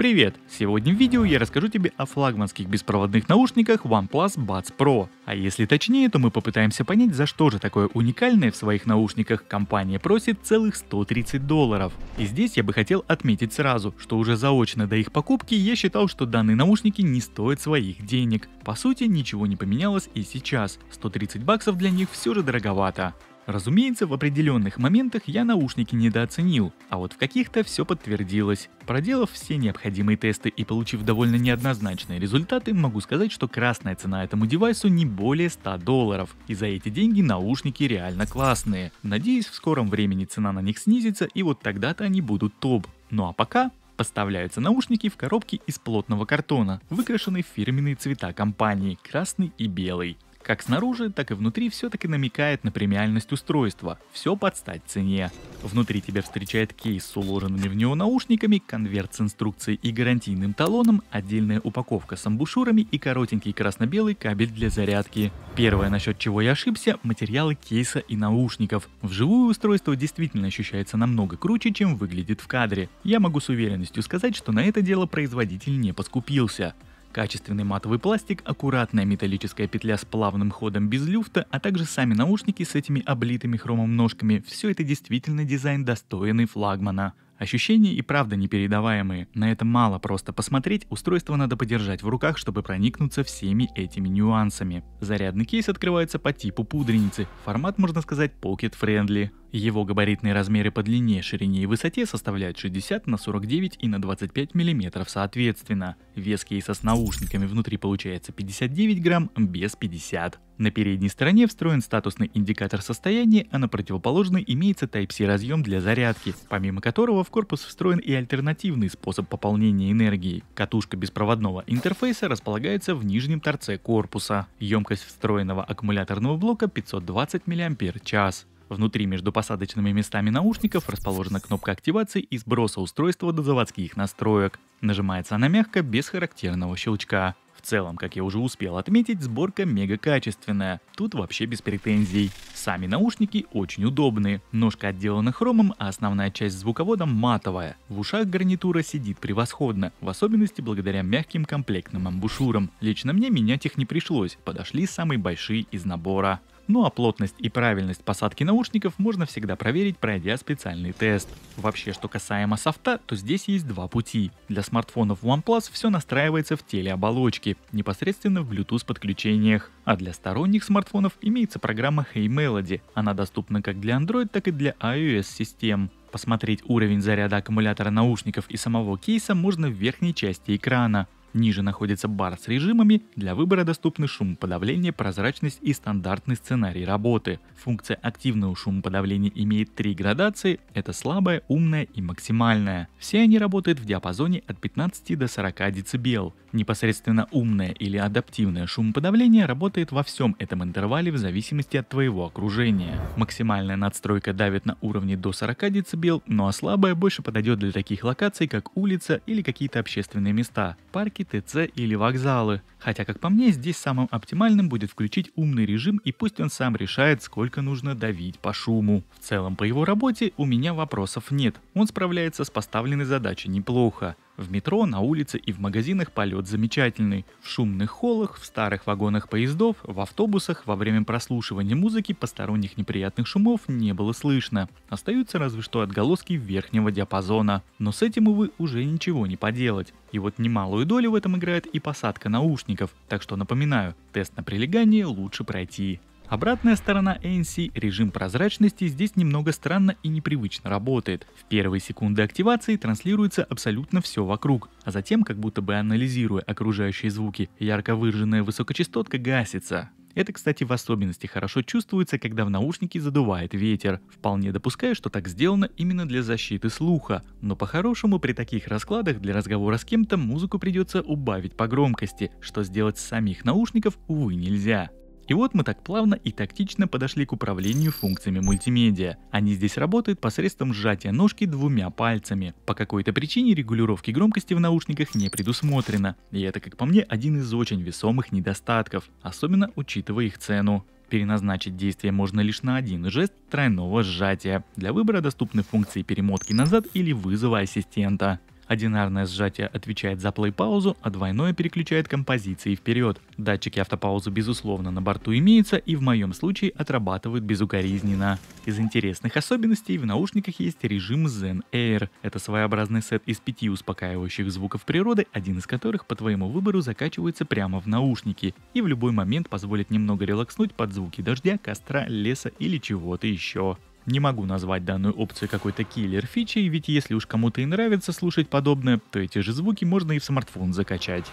Привет! Сегодня в видео я расскажу тебе о флагманских беспроводных наушниках OnePlus Buds Pro. А если точнее, то мы попытаемся понять, за что же такое уникальное в своих наушниках компания просит целых 130 долларов. И здесь я бы хотел отметить сразу, что уже заочно до их покупки я считал, что данные наушники не стоят своих денег. По сути, ничего не поменялось и сейчас. 130 баксов для них все же дороговато. Разумеется, в определенных моментах я наушники недооценил, а вот в каких-то все подтвердилось. Проделав все необходимые тесты и получив довольно неоднозначные результаты, могу сказать, что красная цена этому девайсу не более 100 долларов. И за эти деньги наушники реально классные. Надеюсь, в скором времени цена на них снизится и вот тогда-то они будут топ. Ну а пока Поставляются наушники в коробке из плотного картона, выкрашенной в фирменные цвета компании – красный и белый. Как снаружи, так и внутри все-таки намекает на премиальность устройства. Все под стать цене. Внутри тебя встречает кейс с уложенными в него наушниками, конверт с инструкцией и гарантийным талоном, отдельная упаковка с амбушюрами и коротенький красно-белый кабель для зарядки. Первое, насчет чего я ошибся, материалы кейса и наушников. Вживую устройство действительно ощущается намного круче, чем выглядит в кадре. Я могу с уверенностью сказать, что на это дело производитель не поскупился. Качественный матовый пластик, аккуратная металлическая петля с плавным ходом без люфта, а также сами наушники с этими облитыми хромом ножками – все это действительно дизайн достойный флагмана. Ощущения и правда непередаваемые. На это мало просто посмотреть, устройство надо подержать в руках, чтобы проникнуться всеми этими нюансами. Зарядный кейс открывается по типу пудреницы, формат можно сказать pocket friendly. Его габаритные размеры по длине, ширине и высоте составляют 60 на 49 и на 25 мм соответственно. Вес кейса с наушниками внутри получается 59 грамм, без 50. На передней стороне встроен статусный индикатор состояния, а на противоположной имеется Type-C разъем для зарядки, помимо которого в корпус встроен и альтернативный способ пополнения энергии. Катушка беспроводного интерфейса располагается в нижнем торце корпуса. Емкость встроенного аккумуляторного блока 520 мАч. Внутри между посадочными местами наушников расположена кнопка активации и сброса устройства до заводских настроек. Нажимается она мягко, без характерного щелчка. В целом, как я уже успел отметить, сборка мега качественная. Тут вообще без претензий. Сами наушники очень удобные. Ножка отделана хромом, а основная часть звуковода матовая. В ушах гарнитура сидит превосходно, в особенности благодаря мягким комплектным амбушюрам. Лично мне менять их не пришлось, подошли самые большие из набора. Ну а плотность и правильность посадки наушников можно всегда проверить, пройдя специальный тест. Вообще, что касаемо софта, то здесь есть два пути. Для смартфонов OnePlus все настраивается в телеоболочке, непосредственно в Bluetooth подключениях. А для сторонних смартфонов имеется программа Hey Melody. Она доступна как для Android, так и для iOS систем. Посмотреть уровень заряда аккумулятора наушников и самого кейса можно в верхней части экрана. Ниже находится бар с режимами, для выбора доступны шумоподавление, прозрачность и стандартный сценарий работы. Функция активного шумоподавления имеет три градации, это слабая, умная и максимальная. Все они работают в диапазоне от 15 до 40 дБ. Непосредственно умное или адаптивное шумоподавление работает во всем этом интервале в зависимости от твоего окружения. Максимальная надстройка давит на уровне до 40 дБ, ну а слабая больше подойдет для таких локаций, как улица или какие-то общественные места, парки, ТЦ или вокзалы. Хотя, как по мне, здесь самым оптимальным будет включить умный режим и пусть он сам решает, сколько нужно давить по шуму. В целом, по его работе у меня вопросов нет. Он справляется с поставленной задачей неплохо. В метро, на улице и в магазинах полет замечательный. В шумных холлах, в старых вагонах поездов, в автобусах во время прослушивания музыки посторонних неприятных шумов не было слышно. Остаются разве что отголоски верхнего диапазона. Но с этим, увы, уже ничего не поделать. И вот немалую долю в этом играет и посадка наушников. Так что напоминаю, тест на прилегание лучше пройти. Обратная сторона ANC, режим прозрачности, здесь немного странно и непривычно работает. В первые секунды активации транслируется абсолютно все вокруг, а затем, как будто бы анализируя окружающие звуки, ярко выраженная высокочастотка гасится. Это, кстати, в особенности хорошо чувствуется, когда в наушники задувает ветер. Вполне допускаю, что так сделано именно для защиты слуха. Но по-хорошему при таких раскладах для разговора с кем-то музыку придется убавить по громкости, что сделать с самих наушников, увы, нельзя. И вот мы так плавно и тактично подошли к управлению функциями мультимедиа. Они здесь работают посредством сжатия ножки двумя пальцами. По какой-то причине регулировки громкости в наушниках не предусмотрено. И это, как по мне, один из очень весомых недостатков, особенно учитывая их цену. Переназначить действие можно лишь на один жест тройного сжатия. Для выбора доступны функции перемотки назад или вызова ассистента. Одинарное сжатие отвечает за плей-паузу, а двойное переключает композиции вперед. Датчики автопаузы безусловно на борту имеются и в моем случае отрабатывают безукоризненно. Из интересных особенностей в наушниках есть режим Zen Air. Это своеобразный сет из пяти успокаивающих звуков природы, один из которых по твоему выбору закачивается прямо в наушники и в любой момент позволит немного релакснуть под звуки дождя, костра, леса или чего-то еще. Не могу назвать данную опцию какой-то киллер фичей, ведь если уж кому-то и нравится слушать подобное, то эти же звуки можно и в смартфон закачать.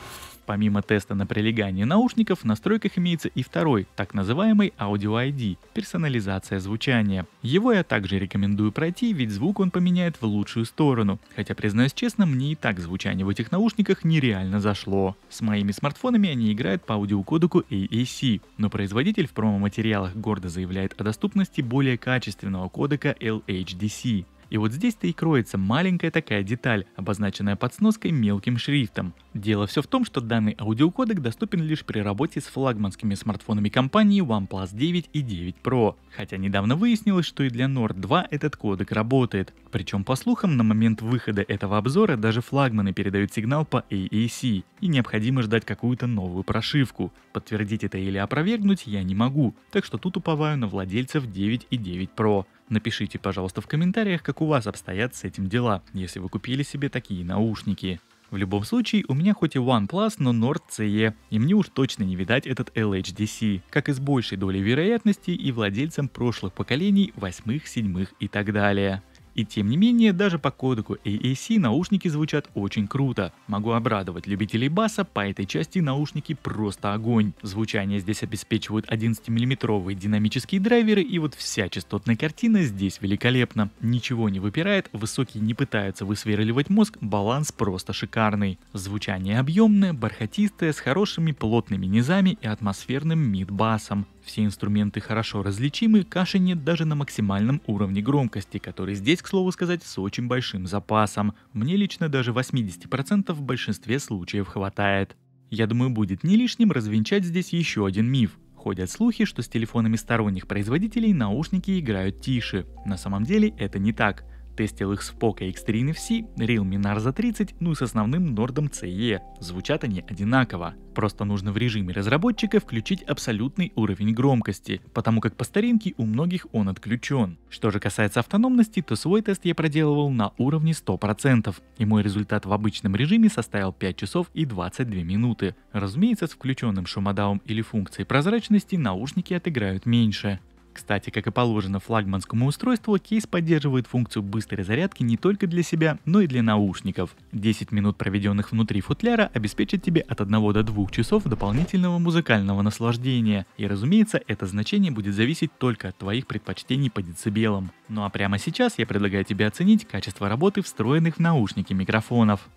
Помимо теста на прилегание наушников, в настройках имеется и второй, так называемый Audio ID – персонализация звучания. Его я также рекомендую пройти, ведь звук он поменяет в лучшую сторону. Хотя, признаюсь честно, мне и так звучание в этих наушниках нереально зашло. С моими смартфонами они играют по аудиокодеку AAC, но производитель в промо-материалах гордо заявляет о доступности более качественного кодека LHDC. И вот здесь-то и кроется маленькая такая деталь, обозначенная под сноской мелким шрифтом. Дело все в том, что данный аудиокодек доступен лишь при работе с флагманскими смартфонами компании OnePlus 9 и 9 Pro. Хотя недавно выяснилось, что и для Nord 2 этот кодек работает. Причем по слухам на момент выхода этого обзора даже флагманы передают сигнал по AAC и необходимо ждать какую-то новую прошивку. Подтвердить это или опровергнуть я не могу, так что тут уповаю на владельцев 9 и 9 Pro. Напишите, пожалуйста, в комментариях, как у вас обстоят с этим дела, если вы купили себе такие наушники. В любом случае, у меня хоть и OnePlus, но Nord CE, и мне уж точно не видать этот LHDC, как и с большей долей вероятности и владельцам прошлых поколений, восьмых, седьмых и так далее. И тем не менее, даже по кодеку AAC наушники звучат очень круто. Могу обрадовать любителей баса, по этой части наушники просто огонь. Звучание здесь обеспечивают 11-мм динамические драйверы и вот вся частотная картина здесь великолепна. Ничего не выпирает, высокие не пытаются высверливать мозг, баланс просто шикарный. Звучание объемное, бархатистое, с хорошими плотными низами и атмосферным мид-басом. Все инструменты хорошо различимы, каши нет даже на максимальном уровне громкости, который здесь, к слову сказать, с очень большим запасом. Мне лично даже 80% в большинстве случаев хватает. Я думаю, будет не лишним развенчать здесь еще один миф. Ходят слухи, что с телефонами сторонних производителей наушники играют тише. На самом деле это не так. Тестил их с Poco X3 NFC, Realme Narza 30, ну и с основным Nordom CE. Звучат они одинаково. Просто нужно в режиме разработчика включить абсолютный уровень громкости, потому как по старинке у многих он отключен. Что же касается автономности, то свой тест я проделывал на уровне 100%, и мой результат в обычном режиме составил 5 часов и 22 минуты. Разумеется, с включенным шумодавом или функцией прозрачности наушники отыграют меньше. Кстати, как и положено флагманскому устройству, кейс поддерживает функцию быстрой зарядки не только для себя, но и для наушников. 10 минут, проведенных внутри футляра, обеспечат тебе от 1 до 2 часов дополнительного музыкального наслаждения. И разумеется, это значение будет зависеть только от твоих предпочтений по децибелам. Ну а прямо сейчас я предлагаю тебе оценить качество работы встроенных в наушники микрофонов.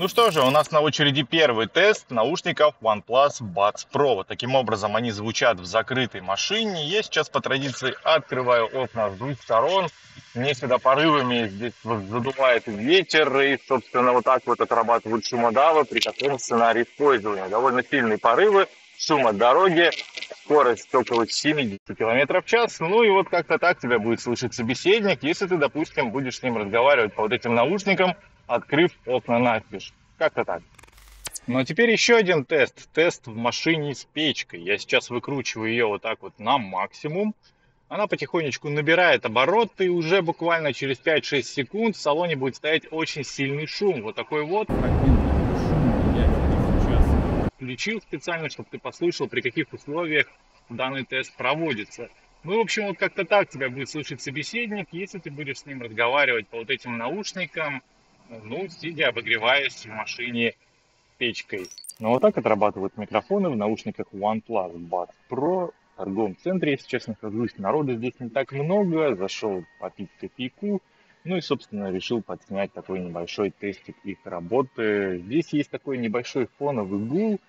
Ну что же, у нас на очереди первый тест наушников OnePlus Buds Pro. Вот таким образом они звучат в закрытой машине. Я сейчас по традиции открываю окна с двух сторон. Мне сюда порывами здесь задувает ветер и, собственно, вот так вот отрабатывают шумодавы при таком сценарии использования. Довольно сильные порывы, шум от дороги, скорость около 70 км в час. Ну и вот как-то так тебя будет слышать собеседник, если ты, допустим, будешь с ним разговаривать по вот этим наушникам, открыв окна настежь. Как-то так. Ну а теперь еще один тест. Тест в машине с печкой. Я сейчас выкручиваю ее вот так вот на максимум. Она потихонечку набирает обороты, и уже буквально через 5-6 секунд в салоне будет стоять очень сильный шум. Вот такой вот. Включил специально, чтобы ты послушал, при каких условиях данный тест проводится. Ну, в общем, вот как-то так тебя будет слышать собеседник, если ты будешь с ним разговаривать по вот этим наушникам, ну, сидя, обогреваясь в машине печкой. Ну, вот так отрабатывают микрофоны в наушниках OnePlus Buds Pro. В торговом центре, если честно нахожусь, народу здесь не так много, зашел попить кофейку, ну и, собственно, решил подснять такой небольшой тестик их работы. Здесь есть такой небольшой фоновый гул.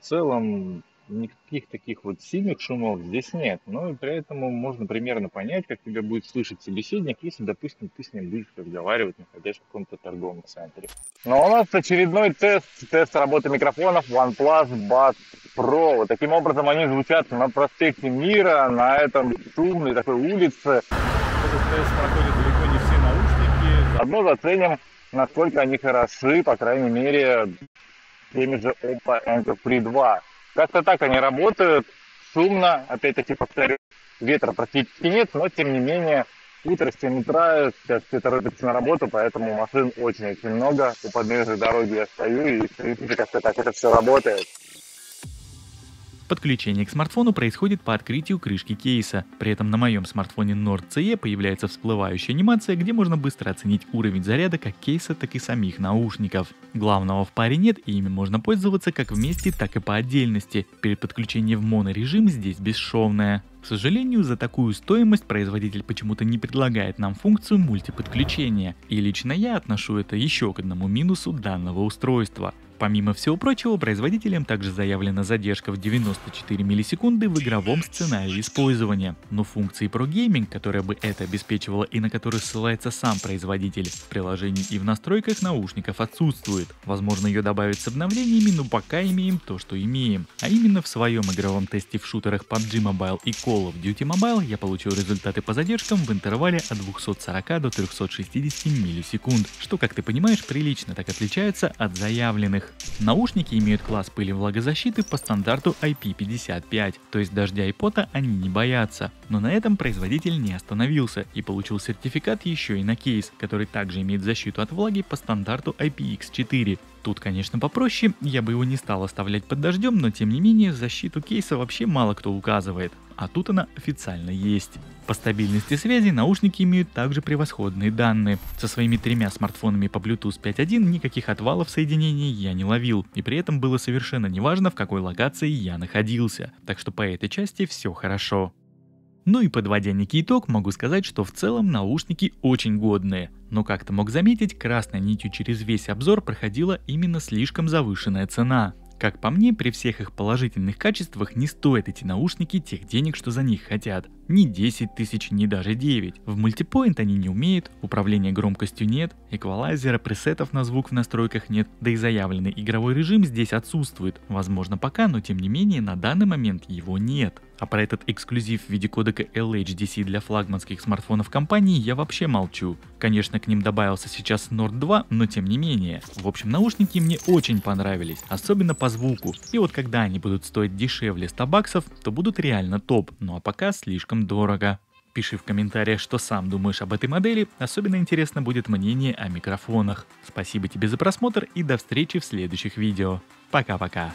В целом, никаких таких вот сильных шумов здесь нет. Но и при этом можно примерно понять, как тебя будет слышать собеседник, если, допустим, ты с ним будешь разговаривать, находясь в каком-то торговом центре. Но ну, у нас очередной тест, тест работы микрофонов OnePlus Buds Pro. Вот таким образом они звучат на проспекте Мира, на этом шумной такой улице. Этот тест проходит далеко не все наушники. Заодно заценим, насколько они хороши, по крайней мере, теми же Oppo Enco Free 2. Как-то так они работают, шумно, опять-таки повторю, ветра практически нет, но тем не менее утро с 7 утра, сейчас все торопятся на работу, поэтому машин очень-очень много. У подъездной дороги я стою и, в как-то так это все работает. Подключение к смартфону происходит по открытию крышки кейса. При этом на моем смартфоне Nord CE появляется всплывающая анимация, где можно быстро оценить уровень заряда как кейса, так и самих наушников. Главного в паре нет и ими можно пользоваться как вместе, так и по отдельности. Перед подключением в монорежим здесь бесшовное. К сожалению, за такую стоимость производитель почему-то не предлагает нам функцию мультиподключения, и лично я отношу это еще к одному минусу данного устройства. Помимо всего прочего, производителем также заявлена задержка в 94 миллисекунды в игровом сценарии использования. Но функции Pro Gaming, которая бы это обеспечивала и на которую ссылается сам производитель, в приложении и в настройках наушников отсутствует. Возможно ее добавят с обновлениями, но пока имеем то, что имеем. А именно в своем игровом тесте в шутерах PUBG Mobile и Call of Duty Mobile я получил результаты по задержкам в интервале от 240 до 360 миллисекунд, что, как ты понимаешь, прилично так отличается от заявленных. Наушники имеют класс пыли влагозащиты по стандарту IP55, то есть дождя и пота они не боятся. Но на этом производитель не остановился и получил сертификат еще и на кейс, который также имеет защиту от влаги по стандарту IPX4. Тут, конечно, попроще, я бы его не стал оставлять под дождем, но тем не менее защиту кейса вообще мало кто указывает, а тут она официально есть. По стабильности связи наушники имеют также превосходные данные. Со своими тремя смартфонами по Bluetooth 5.1 никаких отвалов соединений я не ловил, и при этом было совершенно неважно, в какой локации я находился. Так что по этой части все хорошо. Ну и подводя некий итог, могу сказать, что в целом наушники очень годные. Но как то мог заметить, красной нитью через весь обзор проходила именно слишком завышенная цена. Как по мне, при всех их положительных качествах не стоят эти наушники тех денег, что за них хотят. Ни 10 тысяч, ни даже 9. В мультипоинт они не умеют, управления громкостью нет, эквалайзера, пресетов на звук в настройках нет, да и заявленный игровой режим здесь отсутствует. Возможно пока, но тем не менее на данный момент его нет. А про этот эксклюзив в виде кодека LHDC для флагманских смартфонов компании я вообще молчу. Конечно, к ним добавился сейчас Nord 2, но тем не менее. В общем, наушники мне очень понравились, особенно по звуку. И вот когда они будут стоить дешевле 100 баксов, то будут реально топ, ну а пока слишком дорого. Пиши в комментариях, что сам думаешь об этой модели, особенно интересно будет мнение о микрофонах. Спасибо тебе за просмотр и до встречи в следующих видео. Пока-пока.